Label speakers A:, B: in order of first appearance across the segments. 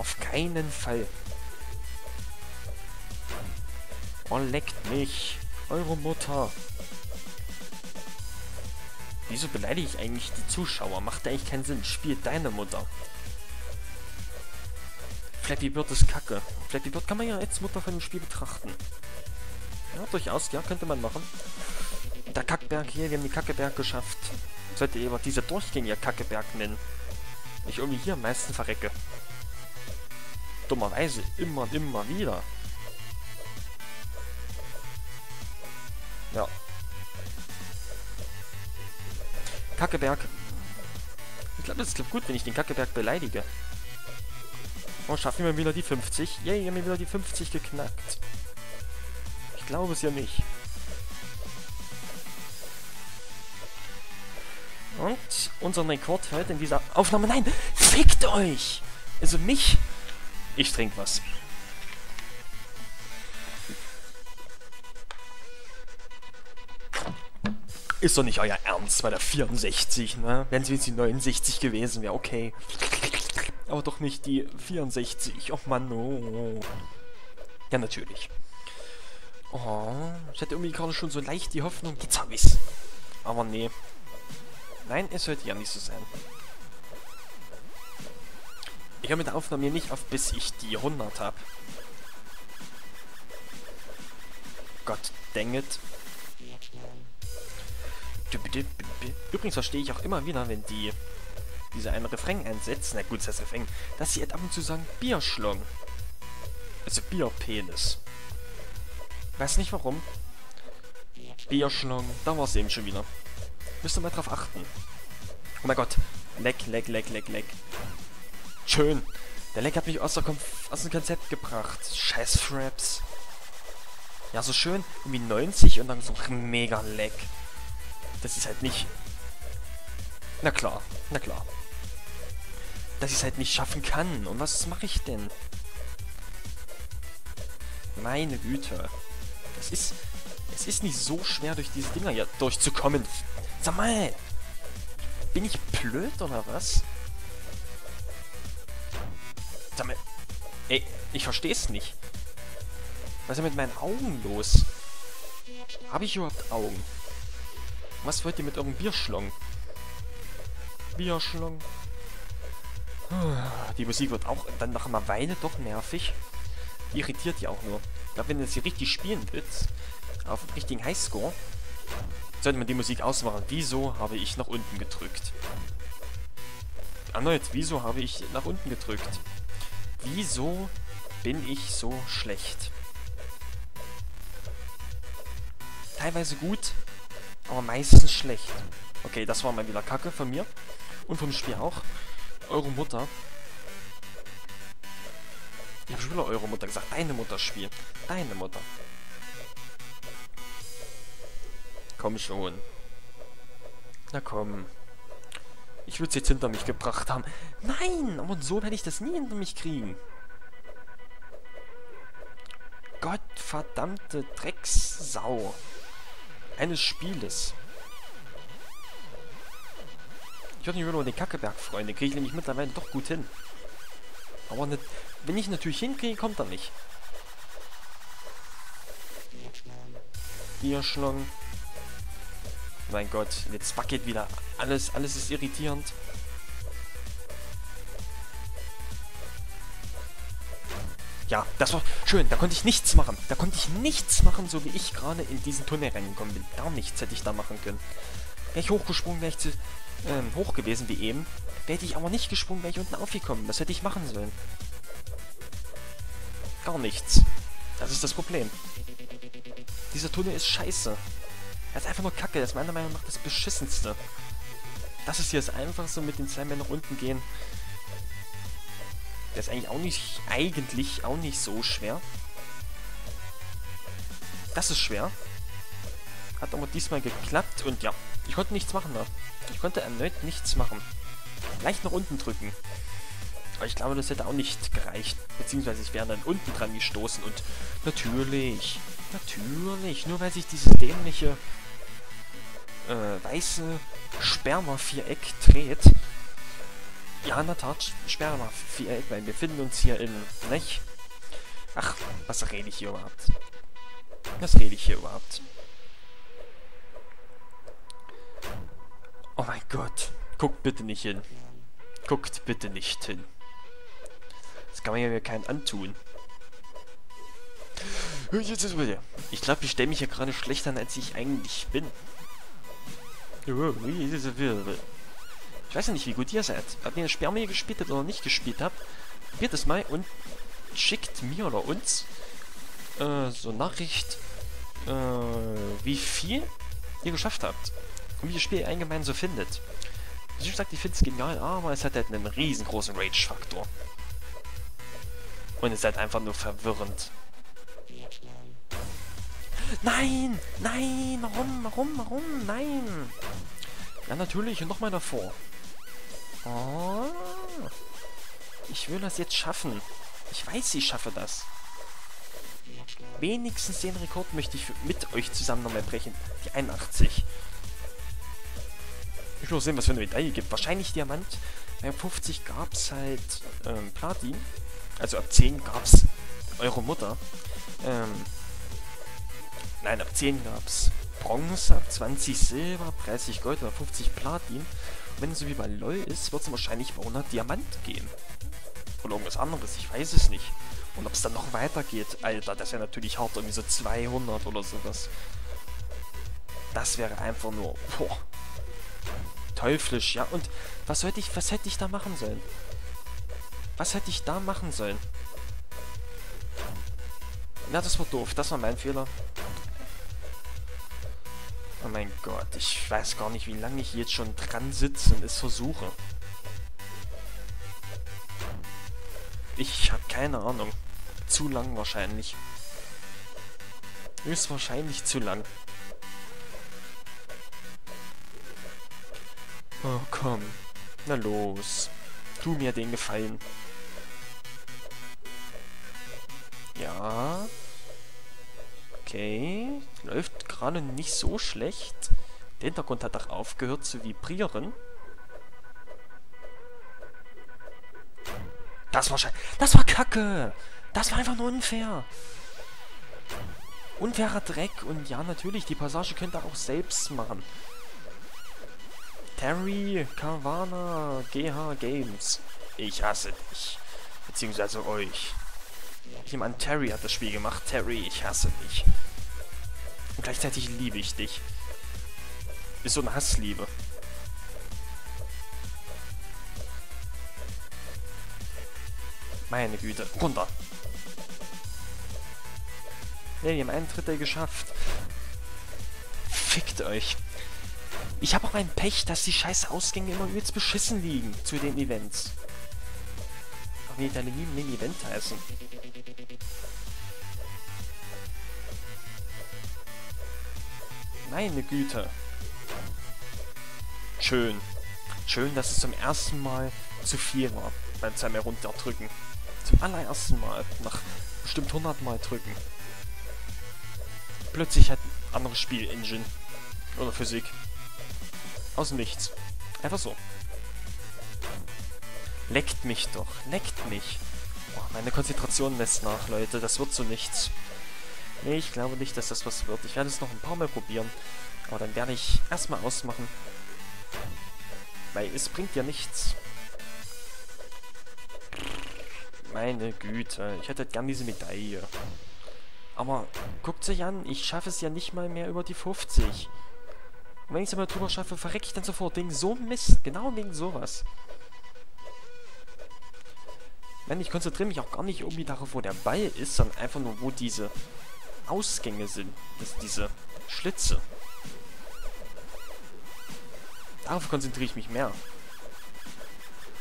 A: Auf keinen Fall. Oh, leckt mich. Eure Mutter. Wieso beleidige ich eigentlich die Zuschauer? Macht eigentlich keinen Sinn. Spielt deine Mutter. Flappy Bird ist kacke. Flappy Bird kann man ja als Mutter von dem Spiel betrachten. Ja, durchaus, ja, könnte man machen. Der Kackberg hier, wir haben die Kackeberg geschafft. Sollte ihr dieser Durchgänger ja Kackeberg nennen. Ich irgendwie hier am meisten verrecke. Dummerweise immer und immer wieder. Ja. Kackeberg. Ich glaube, es ist gut, wenn ich den Kackeberg beleidige. Oh, schaffen wir wieder die 50? Yay, haben wir wieder die 50 geknackt. Ich glaube es ja nicht. Und unser Rekord heute in dieser Aufnahme... Nein! Fickt euch! Also mich... Ich trinke was. Ist doch nicht euer Ernst bei der 64, ne? Wenn es jetzt die 69 gewesen wäre, okay. Aber doch nicht die 64. Och Mann, oh. Ja, natürlich. Oh, ich hatte irgendwie gerade schon so leicht die Hoffnung, jetzt hab ich's. Aber nee. Nein, es sollte ja nicht so sein. Ich höre mit der Aufnahme hier nicht auf, bis ich die 100 habe. Gott dang it. Übrigens verstehe ich auch immer wieder, wenn die diese einen Refrain einsetzen, na gut, das heißt Refrain, dass sie ab und zu sagen Bierschlong. Also Bierpenis. Weiß nicht warum. Bierschlong, da war es eben schon wieder. Müsst ihr mal drauf achten. Oh mein Gott. Leck, leck, leck, leck, leck. Schön. Der Leck hat mich aus, aus dem Konzept gebracht. Scheiß Fraps. Ja, so schön. Irgendwie 90 und dann so mega Leck. Das ist halt nicht... Na klar, na klar. Dass ich es halt nicht schaffen kann. Und was mache ich denn? Meine Güte. Das ist... Es ist nicht so schwer, durch diese Dinger hier durchzukommen. Sag mal! Bin ich blöd oder was? Mal... Ey, ich verstehe es nicht. Was ist denn mit meinen Augen los? Habe ich überhaupt Augen? Was wollt ihr mit eurem Bierschlong? Bierschlong. Die Musik wird auch dann nach einer Weile doch nervig. Die irritiert ja auch nur. Ich glaube, wenn du das hier richtig spielen willst, auf dem richtigen Highscore, sollte man die Musik ausmachen. Wieso habe ich nach unten gedrückt? Erneut, wieso habe ich nach unten gedrückt? Wieso bin ich so schlecht? Teilweise gut, aber meistens schlecht. Okay, das war mal wieder Kacke von mir. Und vom Spiel auch. Eure Mutter. Ich habe schon wieder eure Mutter gesagt. Deine Mutter spielt. Deine Mutter. Komm schon. Na komm. Ich würde es jetzt hinter mich gebracht haben. Nein, aber so werde ich das nie hinter mich kriegen. Gottverdammte Drecksau. Eines Spieles. Ich würde mich nur den Kackeberg freuen. Den kriege ich nämlich mittlerweile doch gut hin. Aber nicht, wenn ich natürlich hinkriege, kommt er nicht. Hier Schlong. Mein Gott, jetzt wackelt wieder. Alles, alles ist irritierend. Ja, das war schön. Da konnte ich nichts machen. Da konnte ich nichts machen, so wie ich gerade in diesen Tunnel reingekommen bin. Gar nichts hätte ich da machen können. Wäre ich hochgesprungen, wäre ich zu, ähm, hoch gewesen wie eben. Wäre ich aber nicht gesprungen, wäre ich unten aufgekommen. Was hätte ich machen sollen? Gar nichts. Das ist das Problem. Dieser Tunnel ist scheiße. Er ist einfach nur kacke. Das ist meiner Meinung nach das beschissenste. Das ist hier das Einfachste mit den zwei Männern nach unten gehen. Der ist eigentlich auch nicht, eigentlich auch nicht so schwer. Das ist schwer. Hat aber diesmal geklappt und ja, ich konnte nichts machen da. Ich konnte erneut nichts machen. Leicht nach unten drücken. Aber ich glaube, das hätte auch nicht gereicht. Beziehungsweise ich wäre dann unten dran gestoßen und natürlich, natürlich, nur weil sich dieses dämliche äh, weiße Sperma-Viereck dreht, Ja, in der Tat, sperre mal Viereck, weil wir finden uns hier in, nicht? Ach, was rede ich hier überhaupt? Was rede ich hier überhaupt? Oh mein Gott. Guckt bitte nicht hin. Guckt bitte nicht hin. Das kann man ja mir keinen antun. Ich glaube, ich stelle mich hier gerade schlechter an, als ich eigentlich bin. Ich weiß ja nicht, wie gut ihr seid. Ob ihr Spermie gespielt habt oder nicht gespielt habt, probiert es mal und schickt mir oder uns äh, so Nachricht, äh, wie viel ihr geschafft habt. Und wie ihr das Spiel allgemein so findet. Wie gesagt, ich finde es genial, aber es hat halt einen riesengroßen Rage-Faktor. Und ist halt einfach nur verwirrend. Nein! Nein! Warum? Warum? Warum? Nein! Ja, natürlich. Und nochmal davor. Oh. Ich will das jetzt schaffen. Ich weiß, ich schaffe das. Wenigstens den Rekord möchte ich mit euch zusammen nochmal brechen. Die 81. Ich will sehen, was für eine Medaille gibt. Wahrscheinlich Diamant. Bei 50 gab es halt ähm, Platin. Also ab 10 gab es Eure Mutter. Ähm, nein, ab 10 gab es Bronze, ab 20 Silber, 30 Gold oder 50 Platin. Und wenn es so wie bei LOL ist, wird es wahrscheinlich bei 100 Diamant gehen. Oder irgendwas anderes, ich weiß es nicht. Und ob es dann noch weitergeht, Alter, das wäre natürlich hart, irgendwie so 200 oder sowas. Das wäre einfach nur, boah, teuflisch, ja. Und was hätte ich, was hätte ich da machen sollen? Was hätte ich da machen sollen? Na, das war doof. Das war mein Fehler. Oh mein Gott, ich weiß gar nicht, wie lange ich jetzt schon dran sitze und es versuche. Ich habe keine Ahnung. Zu lang wahrscheinlich. Ist wahrscheinlich zu lang. Oh, komm. Na los. Tu mir den Gefallen. Ja. Okay. Läuft gerade nicht so schlecht. Der Hintergrund hat auch aufgehört zu vibrieren. Das war scheiße. Das war kacke. Das war einfach nur unfair. Unfairer Dreck. Und ja, natürlich, die Passage könnt ihr auch selbst machen. Terry Carvana GH Games. Ich hasse dich. Beziehungsweise euch. Ich nehme an, Terry hat das Spiel gemacht. Terry, ich hasse dich. Und gleichzeitig liebe ich dich. Ist so eine Hassliebe. Meine Güte. Runter. Ne, die haben einen Drittel geschafft. Fickt euch. Ich habe auch ein Pech, dass die scheiß Ausgänge immer übelst beschissen liegen zu den Events. Ach nee, deine lieben den Event heißen. Meine Güte. Schön. Schön, dass es zum ersten Mal zu viel war beim zweimal runterdrücken. Zum allerersten Mal. Nach bestimmt 100 Mal drücken. Plötzlich hat ein anderes Spiel Engine. Oder Physik. Aus dem Nichts. Einfach so. Leckt mich doch. Leckt mich. Boah, meine Konzentration lässt nach, Leute. Das wird so nichts. Nee, ich glaube nicht, dass das was wird. Ich werde es noch ein paar Mal probieren. Aber dann werde ich erstmal ausmachen. Weil es bringt ja nichts. Meine Güte. Ich hätte gern diese Medaille. Aber guckt sich an, ich schaffe es ja nicht mal mehr über die 50. Und wenn ich es mal drüber schaffe, verrecke ich dann sofort. Wegen so Mist. Genau wegen sowas. Nein, ich konzentriere mich auch gar nicht irgendwie darauf, wo der Ball ist, sondern einfach nur, wo diese Ausgänge sind. Das, diese Schlitze. Darauf konzentriere ich mich mehr.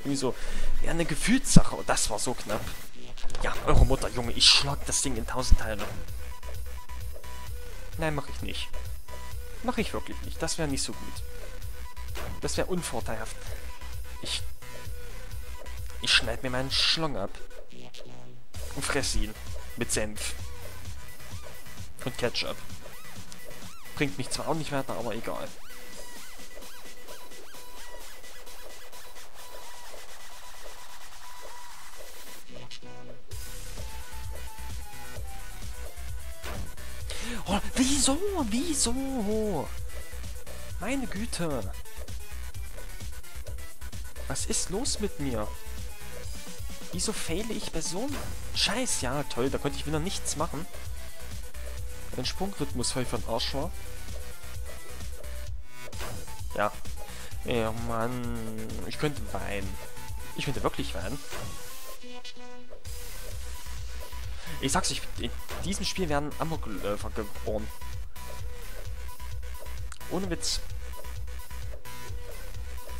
A: Irgendwie so, ja, eine Gefühlssache. Und das war so knapp. Ja, eure Mutter, Junge, ich schlag das Ding in tausend Teile. Nein, mache ich nicht. Mache ich wirklich nicht. Das wäre nicht so gut. Das wäre unvorteilhaft. Ich... Ich schneide mir meinen Schlong ab. Und fresse ihn. Mit Senf. Und Ketchup. Bringt mich zwar auch nicht weiter, aber egal. Oh, wieso? Wieso? Meine Güte. Was ist los mit mir? Wieso fehle ich bei so einem Scheiß? Ja, toll, da konnte ich wieder nichts machen. Mein Sprungrhythmus voll von Arsch war. Ja. Ja, Mann. Ich könnte weinen. Ich könnte wirklich weinen. Ich sag's euch, in diesem Spiel werden Amokläufer geboren. Ohne Witz.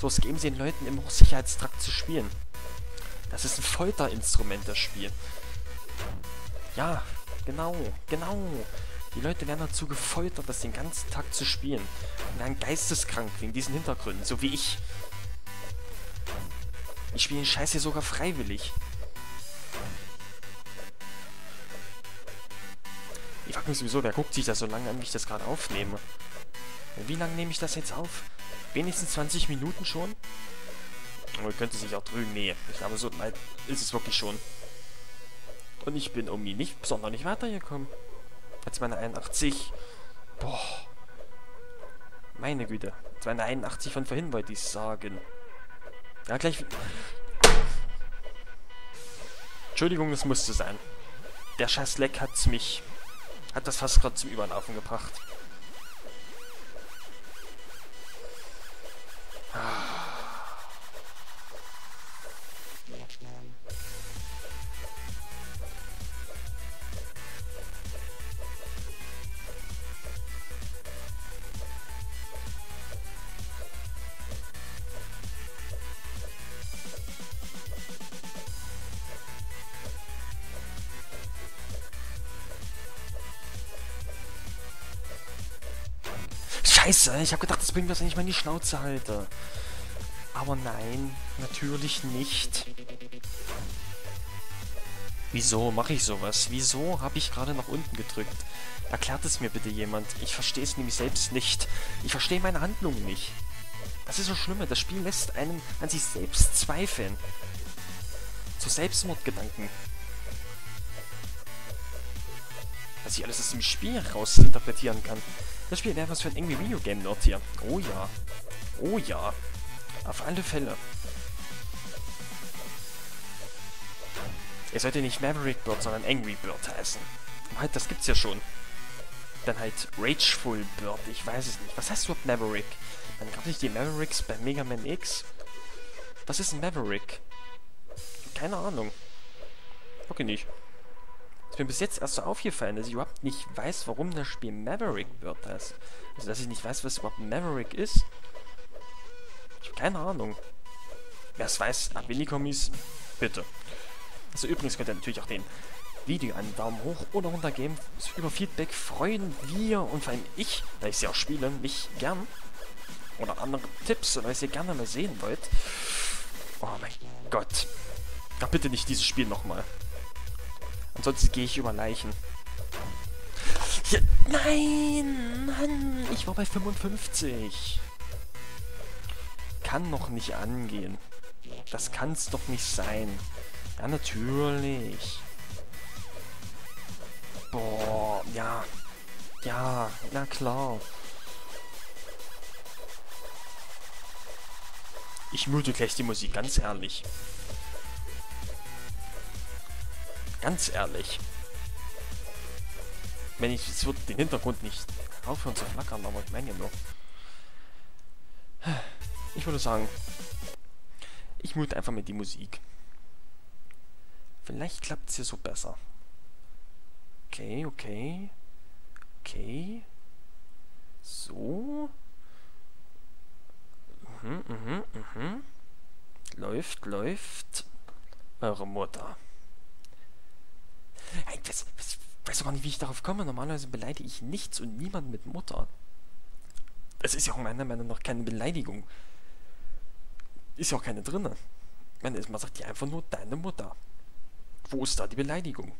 A: So, es geben sie den Leuten immer auch Sicherheitstrakt zu spielen. Das ist ein Folterinstrument, das Spiel. Ja, genau, genau. Die Leute werden dazu gefoltert, das den ganzen Tag zu spielen. Und werden geisteskrank wegen diesen Hintergründen, so wie ich. Ich spiele den Scheiß hier sogar freiwillig. Ich frage mich sowieso, wer guckt sich das so lange an, wie ich das gerade aufnehme? Wie lange nehme ich das jetzt auf? Wenigstens 20 Minuten schon? Oh, könnte sich auch drüben... Nee, ich glaube, so weit ist es wirklich schon. Und ich bin irgendwie nicht sonderlich weitergekommen. Als meine 81... Boah. Meine Güte. Als meine 81 von vorhin wollte ich sagen. Ja, gleich... Entschuldigung, das musste sein. Der scheiß Leck hat's mich hat das fast gerade zum Überlaufen gebracht. Scheiße, ich habe gedacht, das bringt was, wenn ich mal in die Schnauze halte. Aber nein, natürlich nicht. Wieso mache ich sowas? Wieso habe ich gerade nach unten gedrückt? Erklärt es mir bitte jemand. Ich verstehe es nämlich selbst nicht. Ich verstehe meine Handlungen nicht. Das ist so schlimm. Das Spiel lässt einen an sich selbst zweifeln. Zu Selbstmordgedanken. Was ich alles aus dem Spiel rausinterpretieren kann. Das Spiel wäre was für ein Angry Video Game Nerd hier. Oh ja. Oh ja. Auf alle Fälle. Er sollte nicht Maverick Bird, sondern Angry Bird heißen. Halt, das gibt's ja schon. Dann halt Rageful Bird, ich weiß es nicht. Was heißt überhaupt Maverick? Dann gab nicht die Mavericks bei Mega Man X? Was ist ein Maverick? Keine Ahnung. Okay, nicht. Ist mir bis jetzt erst so aufgefallen, dass ich überhaupt nicht weiß, warum das Spiel Maverick wird heißt. Also, dass ich nicht weiß, was überhaupt Maverick ist. Ich habe keine Ahnung. Wer es weiß, ab in bitte. Also übrigens könnt ihr natürlich auch den Video einen Daumen hoch oder runter geben. Über Feedback freuen wir und vor allem ich, weil ich sie auch spiele, mich gern. Oder andere Tipps, oder was ihr gerne mal sehen wollt. Oh mein Gott. Ach, bitte nicht dieses Spiel nochmal. Ansonsten gehe ich über Leichen. Ja, nein! Mann! Ich war bei 55. Kann noch nicht angehen. Das kann's doch nicht sein. Ja, natürlich. Boah, ja. Ja, na klar. Ich mute gleich die Musik, ganz ehrlich. Ganz ehrlich. Wenn ich, es wird den Hintergrund nicht aufhören zu flackern, aber ich meine ja nur. Ich würde sagen, ich mute einfach mit die Musik. Vielleicht klappt es hier so besser. Okay, okay. Okay. So. Mhm, mhm, mhm. Läuft, läuft. Eure Mutter. Ich weiß, weiß, weiß gar nicht, wie ich darauf komme. Normalerweise beleidige ich nichts und niemanden mit Mutter. Das ist ja auch meiner Meinung nach keine Beleidigung. Ist ja auch keine drin. Man sagt ja einfach nur deine Mutter. Wo ist da die Beleidigung?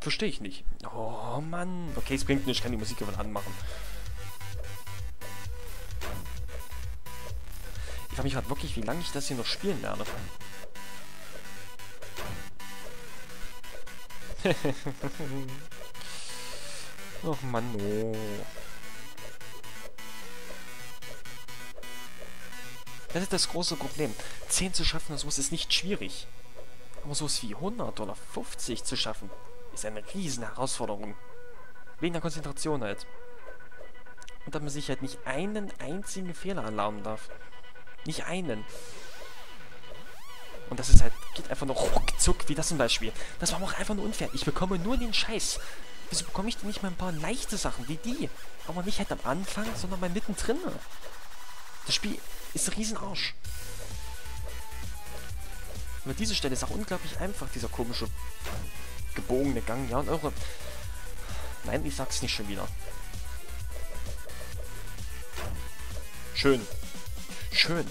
A: Verstehe ich nicht. Oh Mann. Okay, es bringt nicht, ich kann die Musik aber anmachen. Ich frage mich gerade wirklich, wie lange ich das hier noch spielen werde. Ach Mann, oh. Das ist das große Problem. 10 zu schaffen, sowas ist nicht schwierig. Aber sowas wie 100 oder 50 zu schaffen, ist eine riesen Herausforderung. Wegen der Konzentration halt. Und dass man sich halt nicht einen einzigen Fehler erlauben darf. Nicht einen. Und das ist halt, geht einfach nur ruckzuck, wie das zum Beispiel. Das war auch einfach nur unfair. Ich bekomme nur den Scheiß. Wieso bekomme ich denn nicht mal ein paar leichte Sachen wie die? Aber nicht halt am Anfang, sondern mal mittendrin. Das Spiel ist ein Riesenarsch. Und diese Stelle ist auch unglaublich einfach, dieser komische gebogene Gang. Ja, und eure... Nein, ich sag's nicht schon wieder. Schön. Schön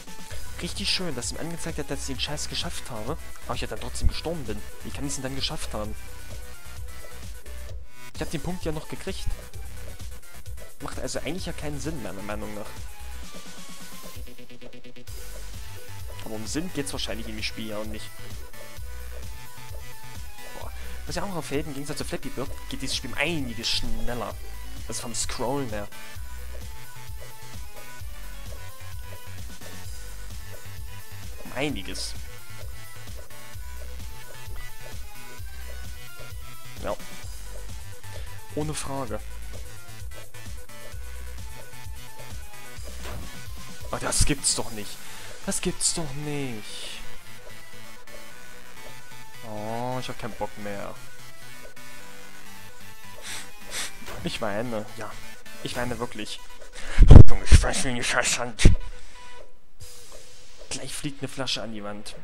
A: richtig schön, dass ihm angezeigt hat, dass ich den Scheiß geschafft habe. Aber ich ja dann trotzdem gestorben bin. Wie kann ich es denn dann geschafft haben? Ich habe den Punkt ja noch gekriegt. Macht also eigentlich ja keinen Sinn, meiner Meinung nach. Aber um Sinn geht es wahrscheinlich in dem Spiel ja auch nicht. Boah. Was ja auch auffällt, im Gegensatz zu Flappy Bird, geht dieses Spiel einiges schneller. Also vom Scrollen her. Einiges. Ja. Ohne Frage. Aber das gibt's doch nicht. Das gibt's doch nicht. Oh, ich hab keinen Bock mehr. Ich weine, ja. Ich weine wirklich. Ich weiß, wie ich Hand. Gleich fliegt eine Flasche an die Wand.